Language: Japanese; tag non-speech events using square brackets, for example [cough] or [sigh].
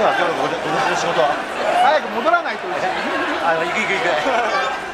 だ今日の午前中の仕事は？早く戻らないとうち [laughs] あの行く行く行く。